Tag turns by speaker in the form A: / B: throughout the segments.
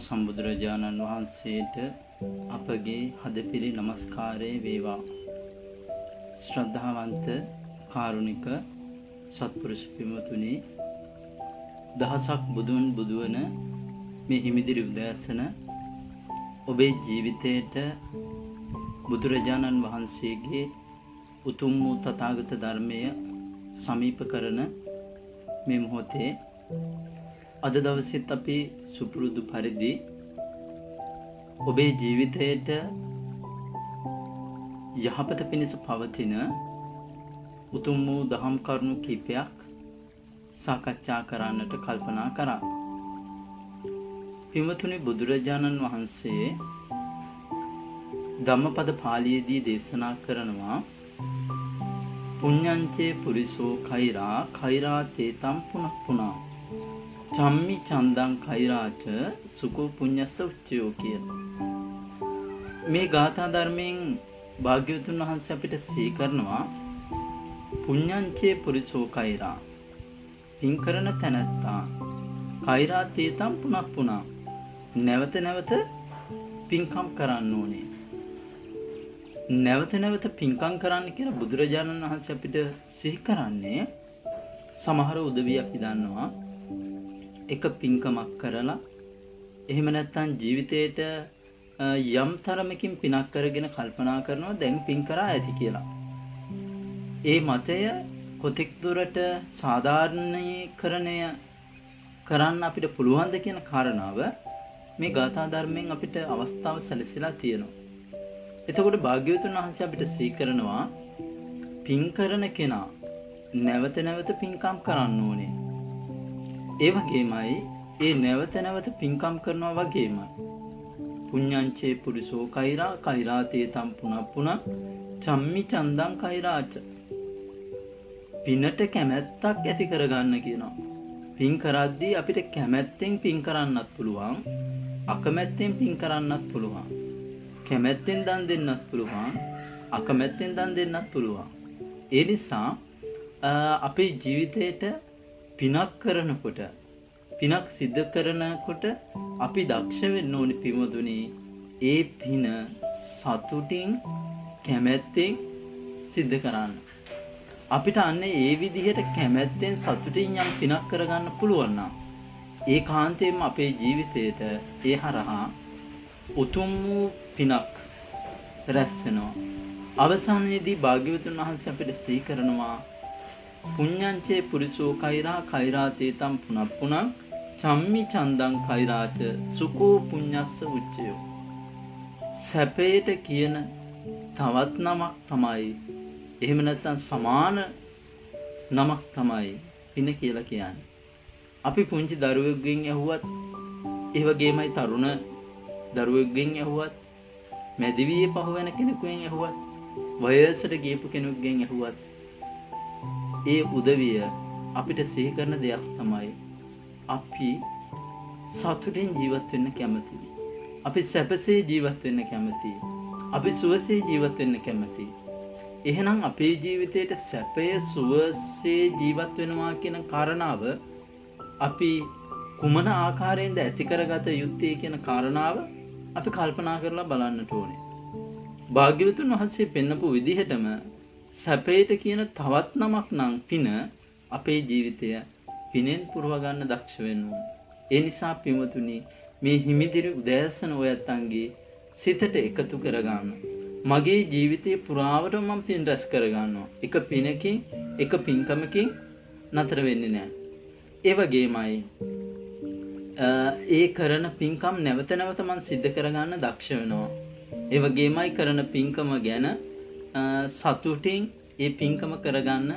A: සම්බුදුරජාණන් වහන්සේට අපගේ හදපිරි නමස්කාරය වේවා. ශ්‍රද්ධාවන්ත කාරුණික සත්පුරුෂ පිමතුනි දහසක් බුදුන් බුදුවන මේ හිමිදිරි උදෑසන ඔබේ ජීවිතයට බුදුරජාණන් වහන්සේගේ උතුම් වූ තථාගත ධර්මය සමීප කරන මේ මොහොතේ අද දවසෙත් අපි සුපුරුදු පරිදි ඔබේ ජීවිතයට යහපත පිණිස පවතින උතුම් වූ දහම් කරුණු කීපයක් සාකච්ඡා කරන්නට කල්පනා කරා. පින්වතුනි බුදුරජාණන් වහන්සේ ධම්මපද පාළියේදී දේශනා කරනවා පුඤ්ඤංචේ පුරිසෝ කෛරා කෛරා තේතම් පුනః පුනා චම්මි චන්දං කෛරාච සුකෝ පුඤ්ඤස්ස උච්චයෝ කියලා. මේ ගාථා ධර්මයෙන් භාග්‍යවතුන් වහන්සේ අපිට සිහි කරනවා පුඤ්ඤංචේ පුරිසෝ කෛරා. පින් කරන තැනැත්තා කෛරා තේතම් පුනක් පුනා. නැවත නැවත පින්කම් කරන්න ඕනේ. නැවත නැවත පින්කම් කරන්න කියලා බුදුරජාණන් වහන්සේ අපිට සිහි කරන්නේ සමහර උදවිය අපි දන්නවා එක පින්කමක් කරලා එහෙම නැත්නම් ජීවිතේට යම් තරමකින් පිනක් කරගෙන කල්පනා කරනවා දැන් පින් කරා ඇති කියලා. ඒ මතය කොතෙක් දුරට සාධාරණීකරණය කරන්න අපිට පුළුවන්ද කියන කාරණාව මේ ගාථා ධර්මයෙන් අපිට අවස්ථාව සැලසීලා තියෙනවා. එතකොට භාග්‍යවතුන් වහන්සේ අපිට සීකරනවා පින් කරන කෙනා නැවත නැවත පින්කම් කරන්න ඕනේ. ඒ වගේමයි ඒ නැවත නැවත පින්කම් කරනවා වගේම පුඤ්ඤංචේ පුරිසෝ කෛරා කෛරාතේ තම් පුනප්පුන චම්මි චන්දං කෛරාච පිනට කැමැත්තක් ඇති කරගන්න කියනවා. පින් කරද්දී අපිට කැමැත්තෙන් පින් කරන්නත් පුළුවන් අකමැත්තෙන් පින් කරන්නත් පුළුවන්. කැමැත්තෙන් දන් දෙන්නත් පුළුවන් අකමැත්තෙන් දන් දෙන්නත් පුළුවන්. ඒ නිසා අපේ ජීවිතයට පිනක් කරනකොට පිනක් සිද්ධ කරනකොට අපි දක්ෂ වෙන්න ඕනි පිමදුනි ඒ පින සතුටින් කැමැත්තෙන් සිද්ධ කරන්න. අපිට අන්න ඒ විදිහට කැමැත්තෙන් සතුටින් යම් පිනක් කරගන්න පුළුවන් නම් ඒ කාන්තයෙන්ම අපේ ජීවිතයට ඒ හරහා උතුම් වූ පිනක් රැස් වෙනවා. අවසානයේදී භාග්‍යවතුන් වහන්සේ අපිට සිහි කරනවා පුඤ්ඤංචේ පුරිසෝ කෛරා කෛරාතේ තම් පුනප්පුනං චම්මි චන්දං කෛරාච සුකෝ පුඤ්ඤස්ස උච්චයෝ සැපයට කියන තවත් නමක් තමයි එහෙම නැත්නම් සමාන නමක් තමයි පින කියලා කියන්නේ. අපි පුංචි දරුවෙක්ගෙන් ඇහුවත් ඒ වගේමයි තරුණ දරුවෙක්ගෙන් ඇහුවත් මැදිවියේ පහුවෙන කෙනෙකුෙන් ඇහුවත් වයසට ගියපු කෙනෙකුගෙන් ඇහුවත් ඒ උදවිය අපිට සිහි කරන දෙයක් තමයි අපි සතුටින් ජීවත් වෙන්න කැමතියි. අපි සැපසේ ජීවත් වෙන්න කැමතියි. අපි සුවසේ ජීවත් වෙන්න කැමතියි. එහෙනම් අපේ ජීවිතයට සැපය සුවසේ ජීවත් වෙනවා කියන කාරණාව අපි කුමන ආකාරයෙන්ද ඇති කරගත යුත්තේ කියන කාරණාව අපි කල්පනා කරලා බලන්නට ඕනේ. භාග්‍යවතුන් වහන්සේ පෙන්නපු විදිහටම සැපයට කියන තවත් නමක් නම් පින අපේ ජීවිතය පිනෙන් පුරව ගන්න දක්ෂ වෙන්න ඕනේ. ඒ නිසා පින්වතුනි මේ හිමිදිරි උදෑසන ඔයත්තන්ගේ සිතට එකතු කරගන්න. මගේ ජීවිතේ පුරාවට මම පින් රැස් කරගන්නවා. එක පිනකින් එක පින්කමකින් නතර වෙන්නේ නැහැ. ඒ වගේමයි ඒ කරන පින්කම් නැවත නැවත මම සිද්ධ කරගන්න දක්ෂ වෙනවා. ඒ වගේමයි කරන පින්කම ගැන සතුටින් ඒ පින්කම කරගන්න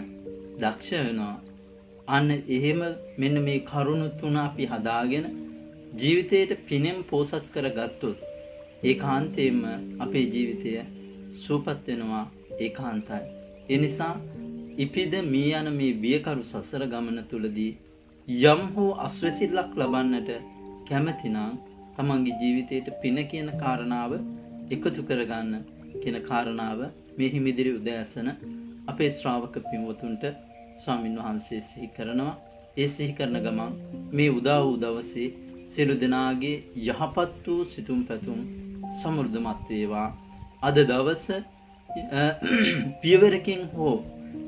A: දක්ෂ වෙනවා. අන්න එහෙම මෙන්න මේ කරුණු තුන අපි හදාගෙන ජීවිතයට පිනෙන් පෝසත් කරගත්තොත් ඒකාන්තයෙන්ම අපේ ජීවිතය සූපත් වෙනවා ඒකාන්තයි. ඒ නිසා ඉපිද මී යන මේ බියකරු සසර ගමන තුලදී යම් හෝ අස්වැසිල්ලක් ලබන්නට කැමතිනම් තමන්ගේ ජීවිතයට පින කියන කාරණාව එකතු කරගන්න කියන කාරණාව මේ හිමිදිරි උදෑසන අපේ ශ්‍රාවක පින්වතුන්ට ස්වාමින් වහන්සේ සිහි කරනවා. ඒ සිහි කරන ගමන් මේ උදා වූ දවසේ සියලු දෙනාගේ යහපත් වූ සිතුම් පැතුම් සමෘද්ධමත් වේවා. අද දවස අ, පියවරකින් හෝ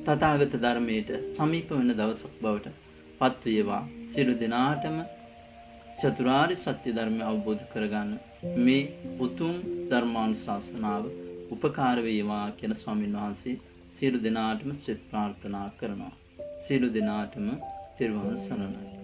A: තථාගත ධර්මයට සමීප වෙන දවසක් බවට පත් වේවා. සියලු දෙනාටම චතුරාර්ය සත්‍ය ධර්මය අවබෝධ කරගන්න මේ උතුම් ධර්මානුශාසනාව උපකාර වේවා කියලා ස්වාමීන් වහන්සේ සියලු දෙනාටම සිත ප්‍රාර්ථනා කරනවා. සියලු දෙනාටම තෙරුවන් සරණයි.